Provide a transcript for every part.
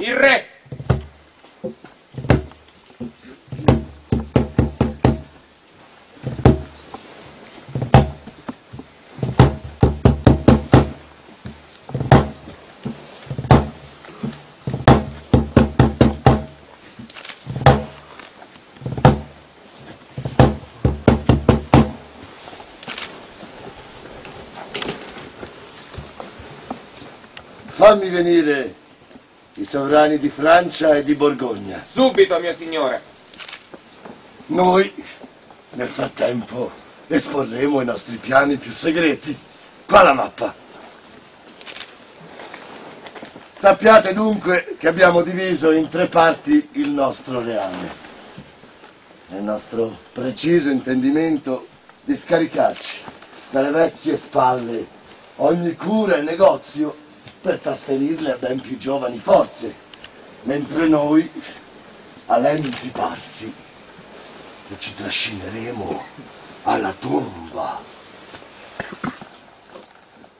Il re! Fammi venire i sovrani di Francia e di Borgogna. Subito, mio signore! Noi, nel frattempo, esporremo i nostri piani più segreti. Qua la mappa. Sappiate dunque che abbiamo diviso in tre parti il nostro reame. Il nostro preciso intendimento di scaricarci dalle vecchie spalle ogni cura e negozio per trasferirle a ben più giovani forze, mentre noi, a lenti passi, ci trascineremo alla tomba.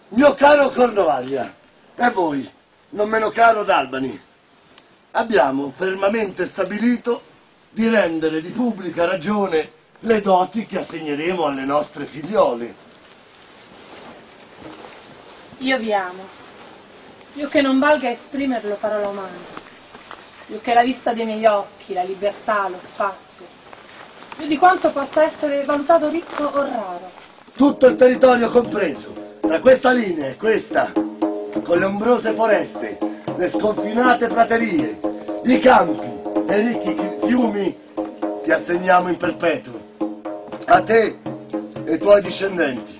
Mio caro Cornovaglia, e voi, non meno caro d'Albani, abbiamo fermamente stabilito di rendere di pubblica ragione le doti che assegneremo alle nostre figliole. Io vi amo. Io che non valga esprimerlo parola umana. Io che la vista dei miei occhi, la libertà, lo spazio. Io di quanto possa essere valutato ricco o raro. Tutto il territorio compreso, tra questa linea e questa, con le ombrose foreste, le sconfinate praterie, i campi e i ricchi chi- fiumi, ti assegniamo in perpetuo. A te e ai tuoi discendenti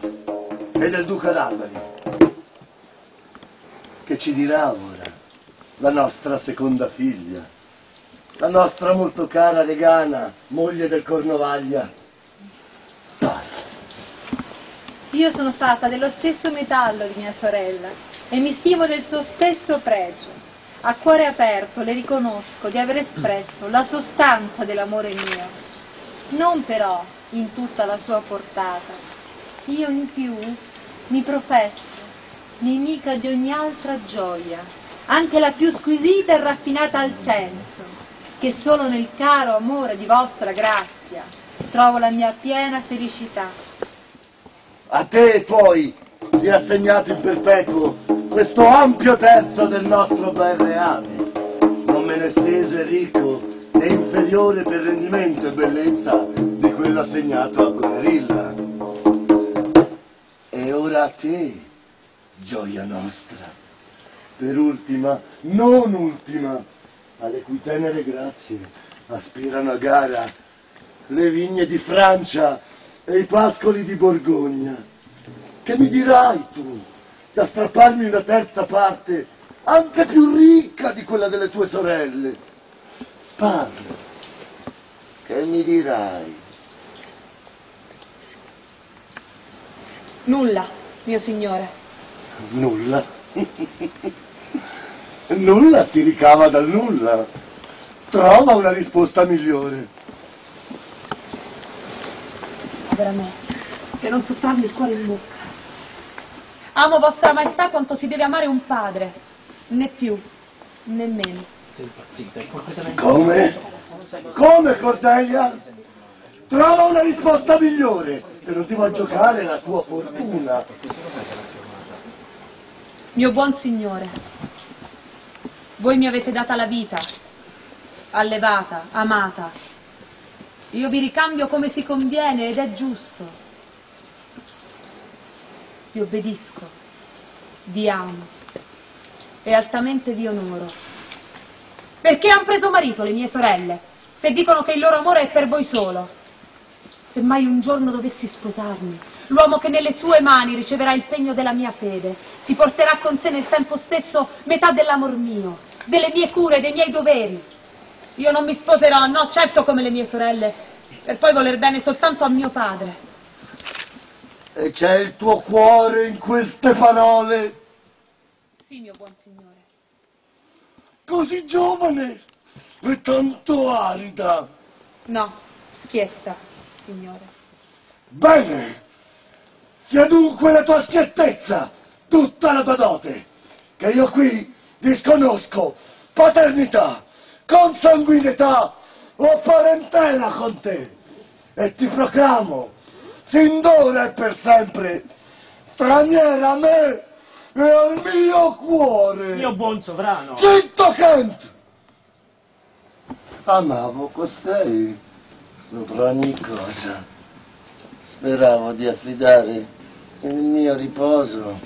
e del duca d'Albani. Che ci dirà ora la nostra seconda figlia, la nostra molto cara Regana, moglie del Cornovaglia? Parla. Io sono fatta dello stesso metallo di mia sorella e mi stimo del suo stesso pregio. A cuore aperto le riconosco di aver espresso la sostanza dell'amore mio, non però in tutta la sua portata. Io in più mi professo nemica di ogni altra gioia, anche la più squisita e raffinata al senso, che solo nel caro amore di vostra grazia trovo la mia piena felicità. A te poi sia assegnato in perpetuo questo ampio terzo del nostro bel reame, non meno esteso e ricco e inferiore per rendimento e bellezza di quello assegnato a Gonerilla. E ora a te, gioia nostra, per ultima, non ultima, alle cui tenere grazie aspirano a gara le vigne di Francia e i pascoli di Borgogna. Che mi dirai tu da strapparmi una terza parte, anche più ricca di quella delle tue sorelle? Parla. Che mi dirai? Nulla, mio signore. Nulla. nulla si ricava dal nulla. Trova una risposta migliore. Povera me, che non sottrarmi il cuore in bocca. Amo vostra maestà quanto si deve amare un padre, né più, né meno. Come? Come Cordelia? Trova una risposta migliore, se non ti va a giocare la tua fortuna. Mio buon signore, voi mi avete data la vita, allevata, amata. Io vi ricambio come si conviene ed è giusto. Vi obbedisco, vi amo e altamente vi onoro. Perché han preso marito le mie sorelle, se dicono che il loro amore è per voi solo? Se mai un giorno dovessi sposarmi, l'uomo che nelle sue mani riceverà il pegno della mia fede, si porterà con sé nel tempo stesso metà dell'amor mio, delle mie cure dei miei doveri. Io non mi sposerò, no, certo come le mie sorelle, per poi voler bene soltanto a mio padre. E c'è il tuo cuore in queste parole? Sì, mio buon signore. Così giovane e tanto arida. No, schietta, signore. Bene, sia dunque la tua schiettezza tutta la tua dote, che io qui disconosco paternità, consanguinità o parentela con te. E ti proclamo, sin d'ora e per sempre, straniera a me e al mio cuore. Mio buon sovrano. Zitto Kent! Amavo costei sopra ogni cosa. Speravo di affidare il mio riposo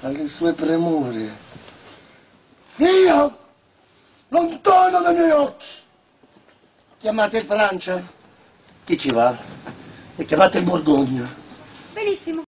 alle sue premure. Io, lontano dai miei occhi. Chiamate Francia? Chi ci va? E chiamate il Borgogna. Benissimo.